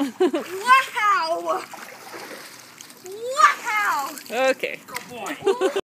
wow! Wow! Okay. Good boy.